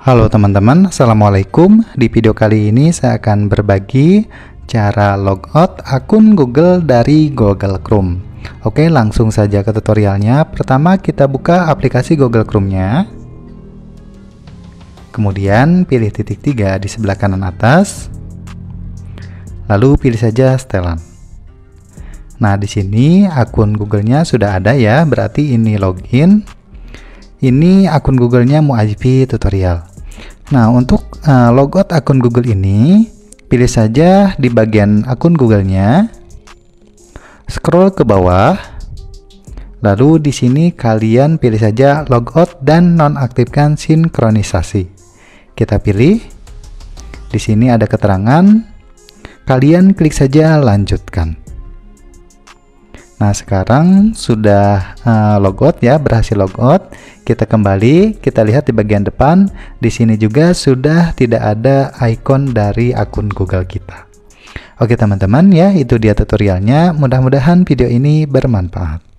Halo teman-teman, Assalamualaikum. Di video kali ini saya akan berbagi cara logout akun Google dari Google Chrome. Oke, langsung saja ke tutorialnya. Pertama kita buka aplikasi Google Chrome-nya. Kemudian pilih titik tiga di sebelah kanan atas. Lalu pilih saja setelan. Nah, di sini akun Google-nya sudah ada ya, berarti ini login. Ini akun Google-nya Tutorial. Nah, untuk uh, logout akun Google ini, pilih saja di bagian akun Google-nya. Scroll ke bawah. Lalu di sini kalian pilih saja logout dan nonaktifkan sinkronisasi. Kita pilih. Di sini ada keterangan. Kalian klik saja lanjutkan. Nah, sekarang sudah uh, logout ya, berhasil logout. Kita kembali, kita lihat di bagian depan. Di sini juga sudah tidak ada icon dari akun Google kita. Oke, teman-teman ya, itu dia tutorialnya. Mudah-mudahan video ini bermanfaat.